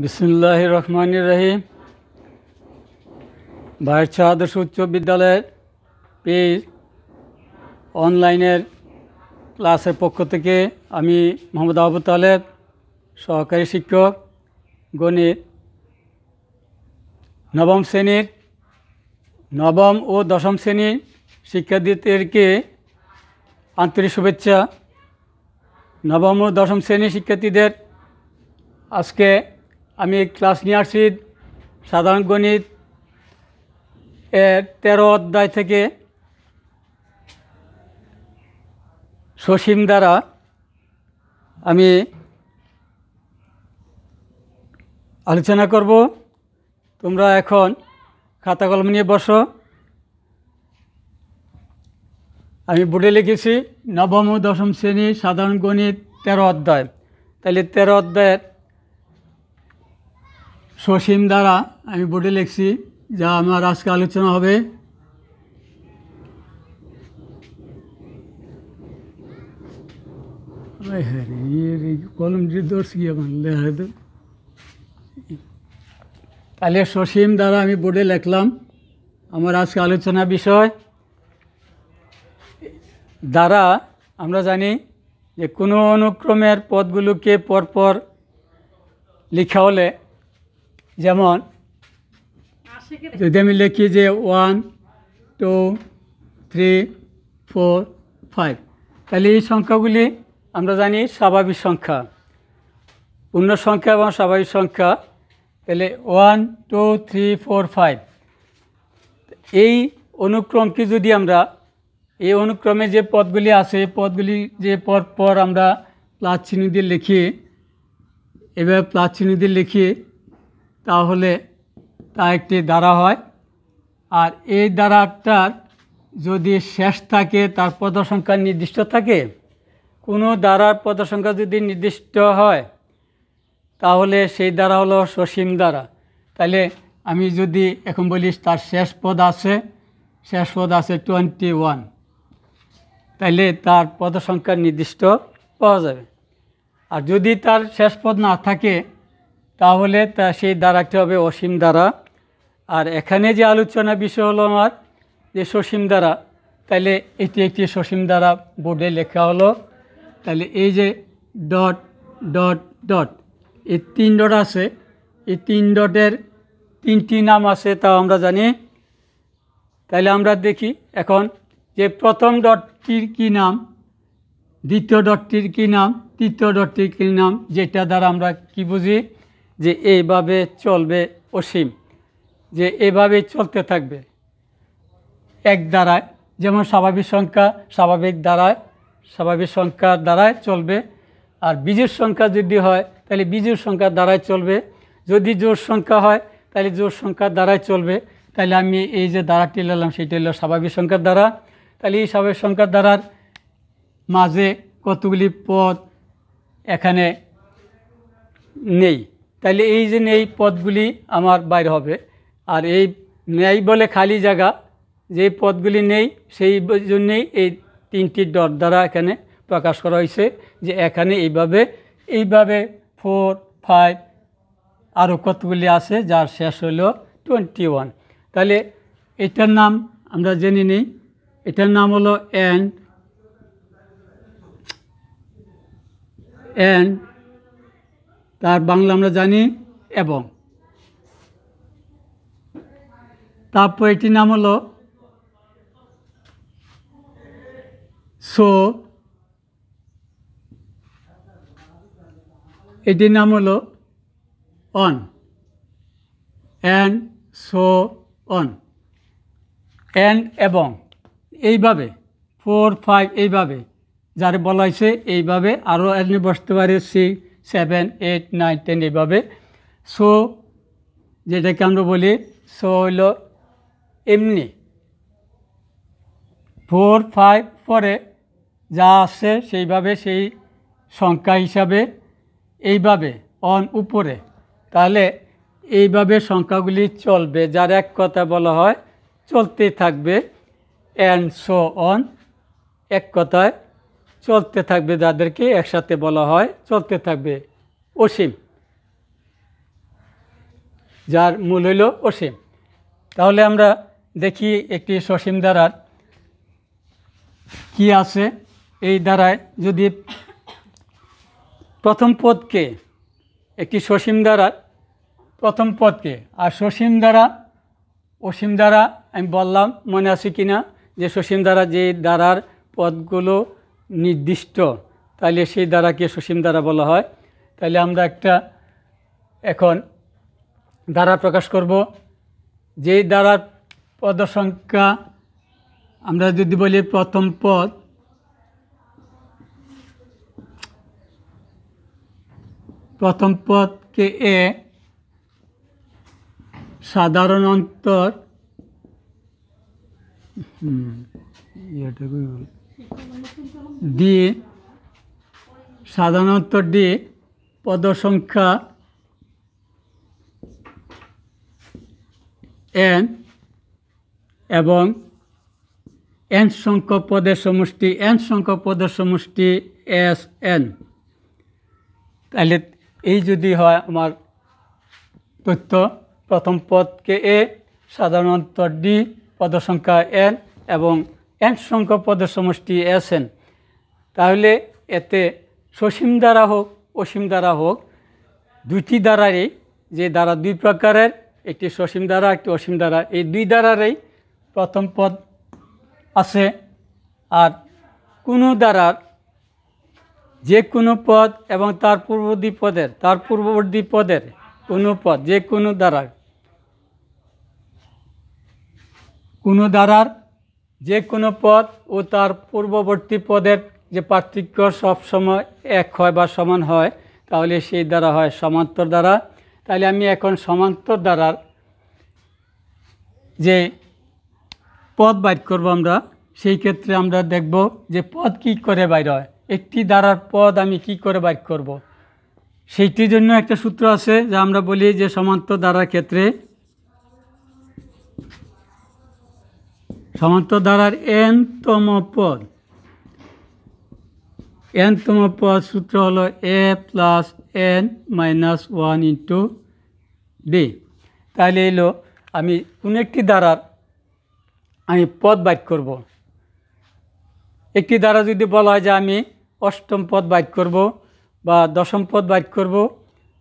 বিসমুল্লাহ রহমান রহিম। ভারত আদর্শ উচ্চ বিদ্যালয়ের পেজ অনলাইনের ক্লাসের পক্ষ থেকে আমি মোহাম্মদ আবু তালেব, সহকারী শিক্ষক, গণিত, নবম শ্রেণির, নবম ও দশম শ্রেণির শিক্ষার্থীদেরকে আন্তরিক শুভেচ্ছা। নবম ও দশম শ্রেণির শিক্ষার্থীদের আজকে আমি ক্লাস নিয়ে আসছি সাধারণ গণিত এর তেরো অধ্যায় থেকে সসীম দ্বারা আমি আলোচনা করব। তোমরা এখন খাতা কলম নিয়ে বসো। আমি বোর্ডে লিখেছি নবম ও দশম শ্রেণি সাধারণ গণিত তেরো অধ্যায়। তাহলে তেরো অধ্যায়ের সসীম দ্বারা আমি বোর্ডে লিখছি, যা আমার আজকে আলোচনা হবে। হ্যাঁ কলম যে তো। তাহলে সসীম দ্বারা আমি বোর্ডে লিখলাম, আমার আজকে আলোচনা বিষয়। দ্বারা আমরা জানি যে কোনো অনুক্রমের পদগুলোকে পরপর লেখা হলে যেমন, যদি আমি লিখি যে one two three four five তাহলে এই সংখ্যাগুলি আমরা জানি স্বাভাবিক সংখ্যা। পূর্ণ সংখ্যা এবং স্বাভাবিক সংখ্যা, তাহলে one two three four five এই অনুক্রমকে যদি আমরা, এই অনুক্রমে যে পদগুলি আছে, এই পদগুলি যে পর পর আমরা প্লাস চিহ্ন দিয়ে লিখি এভাবে প্লাস চিহ্ন দিয়ে লিখি তাহলে তা একটি দ্বারা হয়। আর এই দ্বারাটার যদি শেষ থাকে, তার পদ সংখ্যা নির্দিষ্ট থাকে, কোনো দ্বারার পদ সংখ্যা যদি নির্দিষ্ট হয়, তাহলে সেই দ্বারা হলো সসীম দ্বারা। তাহলে আমি যদি এখন বলি তার শেষ পদ আছে, শেষ পদ আছে টোয়েন্টি ওয়ান তাহলে তার পদ সংখ্যা নির্দিষ্ট পাওয়া যাবে। আর যদি তার শেষ পদ না থাকে তাহলে তা সেই দ্বারাটি হবে অসীম দ্বারা। আর এখানে যে আলোচনা বিষয় হলো আমার, যে সসীম দ্বারা তাহলে এটি একটি সসীম দ্বারা বোর্ডে লেখা হলো। তাহলে এই যে ডট ডট ডট, এই তিন ডট আছে। এই তিন ডটের তিনটি নাম আছে তাও আমরা জানি। তাহলে আমরা দেখি এখন যে প্রথম ডটটির কি নাম, দ্বিতীয় ডটটির কি নাম, তৃতীয় ডটটির কি নাম, যেটা দ্বারা আমরা কি বুঝি? যে এইভাবে চলবে অসীম, যে এভাবে চলতে থাকবে। এক দ্বারায়, যেমন স্বাভাবিক সংখ্যা স্বাভাবিক দ্বারায়, স্বাভাবিক সংখ্যার দ্বারায় চলবে। আর বীজের সংখ্যা যদি হয়, তাহলে বীজের সংখ্যার দ্বারাই চলবে। যদি জোর সংখ্যা হয়, তাহলে জোর সংখ্যার দ্বারাই চলবে। তাহলে আমি এই যে দ্বারাটি নিলাম সেটি হলো স্বাভাবিক সংখ্যার দ্বারা। তাহলে এই স্বাভাবিক সংখ্যার দ্বারার মাঝে কতগুলি পদ এখানে নেই? তাহলে এই যে এই পদগুলি আমার বাইর হবে। আর এই নেই বলে খালি জায়গা যে পদগুলি নেই, সেই জন্যেই এই তিনটি ডট দ্বারা এখানে প্রকাশ করা হয়েছে যে এখানে এইভাবে এইভাবে ফোর, ফাইভ, আরও কতগুলি আছে, যার শেষ হলো টোয়েন্টি ওয়ান। তাহলে এটার নাম আমরা জেনে নিই। এটার নাম হলো অ্যান্ড অ্যান্ড তার বাংলা আমরা জানি এবং। তারপর এটির নাম হলো সো। এটির নাম হলো on. And so on. And এবং। এইভাবে, ফোর, ফাইভ, এইভাবে। যার বলা হয়েছে, এইভাবে আরও এমনি বসতে পারে six seven, eight, nine, ten এইভাবে। সো, যেটাকে আমরা বলি, সো হইল এমনি। ফোর, ফাইভ পরে যা আসছে সেইভাবে, সেই সংখ্যা হিসাবে এইভাবে, অন উপরে। তাহলে এইভাবে সংখ্যাগুলি চলবে। যার এক কথা বলা হয় চলতে থাকবে অ্যান্ড সো অন এক কথায়। চলতে থাকবে যাদেরকে একসাথে বলা হয়, চলতে থাকবে অসীম। যার মূল হইল অসীম। তাহলে আমরা দেখি একটি সসীম দ্বারার কি আছে। এই দ্বারায় যদি প্রথম পদকে, একটি সসীম দ্বারা প্রথম পদকে, আর সসীম দ্বারা, অসীম দ্বারা আমি বললাম মনে আছে কি না যে সসীম দ্বারা যে দ্বারার পদগুলো নির্দিষ্ট। তাহলে সেই দ্বারাকে সসীম দ্বারা বলা হয়। তাহলে আমরা একটা এখন দ্বারা প্রকাশ করব। যেই দ্বারার পদ সংখ্যা আমরা যদি বলি প্রথম পদ, প্রথম পদকে এ, সাধারণ অন্তর, হুম? ডি, সাধারণত ডি পদ সংখ্যা এন এবং এন সংখ্যক পদের সমষ্টি, এন সংখ্যক পদের সমষ্টি এস, এন। তাহলে এই যদি হয় আমার তথ্য, প্রথম পদকে এ, সাধারণত ডি পদ সংখ্যা এন এবং এন সংখ্যক পদের সমষ্টি এন তাহলে এতে সসীম দ্বারা হোক, অসীম দ্বারা হোক, দুইটি দ্বারারই যে দ্বারা দুই প্রকারের, একটি সসীম দ্বারা, একটি অসীম দ্বারা, এই দুই দ্বারারই প্রথম পদ আছে। আর কোনো দ্বারার যে কোনো পদ এবং তার পূর্ববর্তী পদের, তার পূর্ববর্তী পদের কোনো পদ, যে কোনো দ্বারার কোনো দ্বারার যে কোনো পদ ও তার পূর্ববর্তী পদের যে পার্থক্য সবসময় এক হয় বা সমান হয়, তাহলে সেই দ্বারা হয় সমান্তর দ্বারা তাহলে আমি এখন সমান্তর দ্বারার যে পদ বাইর করব আমরা, সেই ক্ষেত্রে আমরা দেখব যে পদ কি করে বাইর হয় একটি দ্বারার পদ আমি কি করে বাইর করব। সেইটির জন্য একটা সূত্র আছে, যা আমরা বলি যে সমান্তর দ্বারার ক্ষেত্রে সমান্তর দ্বারার এনতম পদ এনতম পদ সূত্র হলো a plus n minus one into d তাহলে এলো আমি কোন একটি দ্বারার আমি পদ বাইট করব। একটি দ্বারা যদি বলা হয় যে আমি অষ্টম পদ বাইট করব বা দশম পদ বাইট করব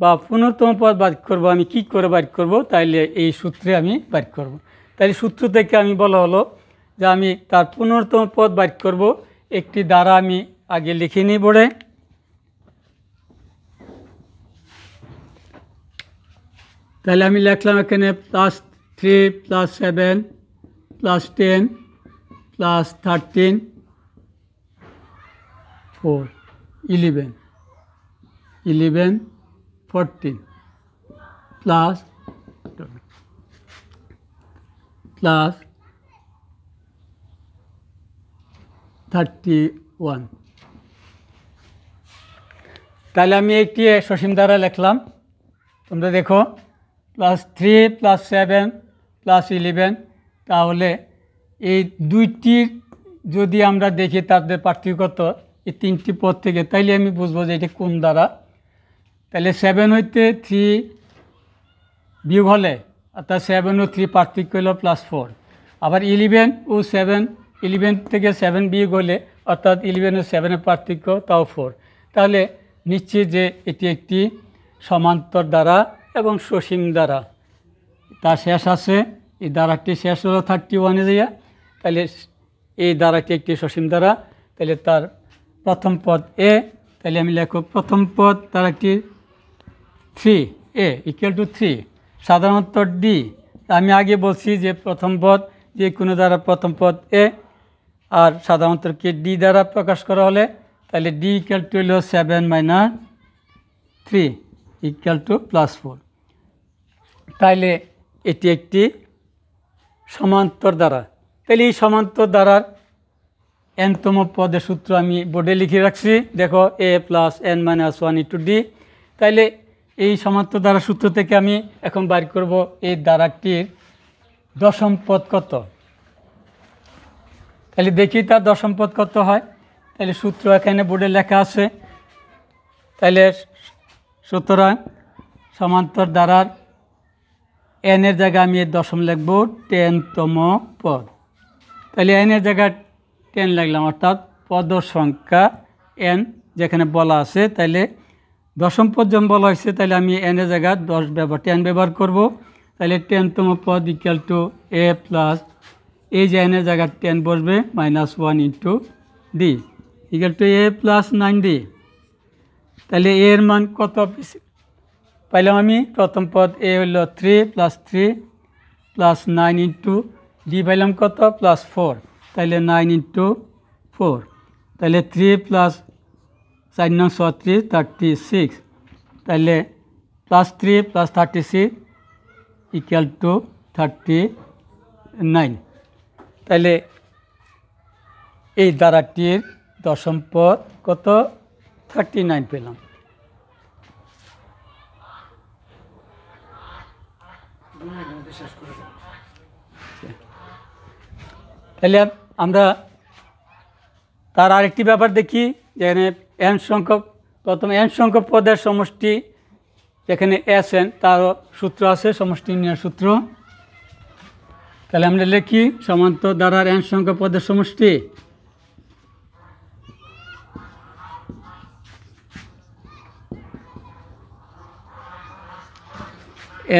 বা পনেরোতম পদ বাইট করব, আমি কি করে বাইট করব তাইলে এই সূত্রে আমি বাইট করব। তাইলে সূত্র থেকে আমি বলা হলো যে আমি তার পনেরোতম পদ বাইট করব। একটি দ্বারা আমি আগে লিখে নিই বোর্ডে তাহলে আমি লিখলাম এখানে plus three plus seven plus ten plus thirteen four eleven eleven fourteen plus plus thirty one তাহলে আমি একটি সসীম দ্বারা লিখলাম। তোমরা দেখো plus three plus seven plus eleven তাহলে এই দুইটির যদি আমরা দেখি তাদের পার্থক্য কত এই তিনটি পদ থেকে, তাইলে আমি বুঝব যে এটা কোন দ্বারা। তাহলে সেভেন হইতে থ্রি বিয়োগ হলে, অর্থাৎ সেভেন ও থ্রি পার্থক্য হলো প্লাস ফোর আবার ইলেভেন ও সেভেন ইলেভেন থেকে সেভেন বিয়োগ হলে অর্থাৎ ইলেভেন ও সেভেনের পার্থক্য তাও ফোর তাহলে নিশ্চিত যে এটি একটি সমান্তর দ্বারা এবং সসীম দ্বারা। তার শেষ আছে, এই দ্বারাটি শেষ হলো থার্টি ওয়ানে যাইয়া। তাহলে এই দ্বারাটি একটি সসীম দ্বারা। তাহলে তার প্রথম পদ এ তাহলে আমি লেখো প্রথম পদ তার একটি three a equal to three সাধারণত ডি আমি আগে বলছি যে প্রথম পদ যে কোনো দ্বারা প্রথম পদ এ আর সাধারণত কে ডি দ্বারা প্রকাশ করা হলে, তাহলে ডি ইকুয়াল টু হলো seven minus three equal to plus four তাইলে এটি একটি সমান্তর দ্বারা। তাহলে এই সমান্তর দ্বারার এনতম পদের সূত্র আমি বোর্ডে লিখে রাখছি। দেখো a plus n minus one into d তাইলে এই সমান্তর দ্বারা সূত্র থেকে আমি এখন বাইর করব, এই দ্বারাটির দশম পদ কত? তাহলে দেখি তার দশম পদ কত হয়। তাহলে সূত্র এখানে বোর্ডে লেখা আছে। তাহলে সুতরাং সমান্তর দ্বারার এনের জায়গায় আমি এর দশম লিখব টেনতম পদ। তাহলে এনের জায়গায় টেন লাগলাম অর্থাৎ পদ সংখ্যা এন যেখানে বলা আছে। তাহলে দশম পদ যখন বলা হয়েছে, তাহলে আমি এনের জায়গায় দশ ব্যবহার, টেন ব্যবহার করব। তাহলে টেনতম পদ ইকুয়াল টু এ প্লাস এই যে এনের জায়গায় টেন বসবে minus one into d equal to a plus nine d তাহলে এর মান কত পাইলাম আমি, প্রথম পদ এ হলো three plus three plus nine into d পাইলাম কত? প্লাস ফোর তাহলে নাইন ইন্টু ফোর তাহলে থ্রি প্লাস চার নং ছত্রিশ থার্টি সিক্স তাহলে plus three plus thirty six equal to thirty nine তাহলে এই দ্বারাটির দশম পদ কত? থার্টি নাইন পেলাম। তাহলে আমরা তার আরেকটি ব্যাপার দেখি, যেখানে এন সংখ্যক, প্রথম এন সংখ্যক পদের সমষ্টি যেখানে এস এন তারও সূত্র আছে, সমষ্টি নিয়ে সূত্র। তাহলে আমরা লিখি, সমান্ত দ্বারার এন সংখ্যক পদের সমষ্টি।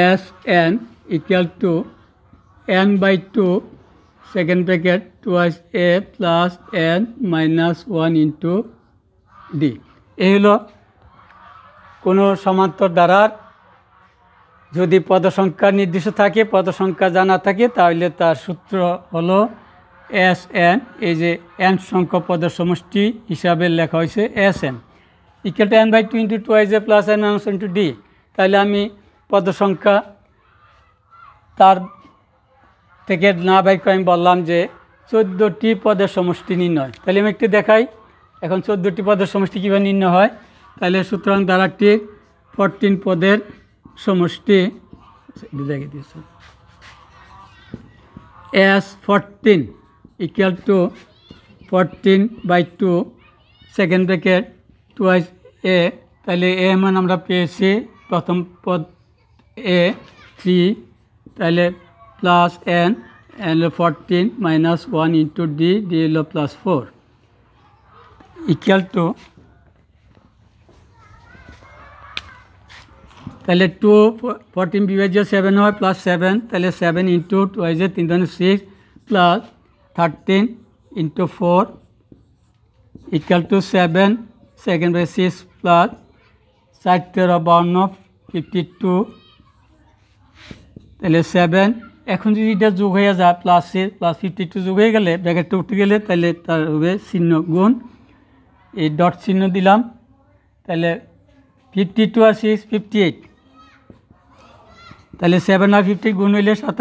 S n equal to n by two second bracket twice a plus n minus one into d এই হলো কোনো সমান্তর দ্বারার যদি পদসংখ্যা নির্দিষ্ট থাকে, পদসংখ্যা জানা থাকে, তাহলে তার সূত্র হলো এস এন, এই যে এন সংখ্যক পদের সমষ্টি হিসাবে লেখা হয়েছে s n. Equal to n by two into twice a plus n minus into d তাহলে আমি পদসংখ্যা তার থেকে না বাই করে আমি বললাম যে চোদ্দোটি পদের সমষ্টি নির্ণয়। তাহলে আমি একটু দেখাই, এখন চোদ্দোটি পদের সমষ্টি কীভাবে নির্ণয় হয়? তাহলে সুতরাং দ্বারাটি ফরটিন পদের সমষ্টি দেখে দিয়েছে। S fourteen equal to fourteen by two second bracket twice a তাহলে এ মান আমরা পেয়েছি, প্রথম পদ এ থ্রি তাহলে প্লাস এন এন হলো fourteen minus one into d d হলো প্লাস ফোর ইকুয়াল টু তাহলে টু ফোরটিন বিভাজ্য সেভেন হয় প্লাস সেভেন তাহলে সেভেন ইন্টু টু হয়েছে তিন ধরনের six plus thirteen into four equal to seven second by six plus চার তেরো বাউন্ন ফিফটি টু তাহলে সেভেন এখন যদি এটা যোগ হয়ে যায় প্লাসে প্লাস ফিফটি টু যোগ হয়ে গেলে ব্যাকেটটা উঠে গেলে তাহলে তার হবে চিহ্ন গুণ। এই ডট চিহ্ন দিলাম, তাহলে ফিফটি টু আর সিক্স ফিফটি এইট তাহলে সেভেন আর ফিফটি গুণ হইলে সাত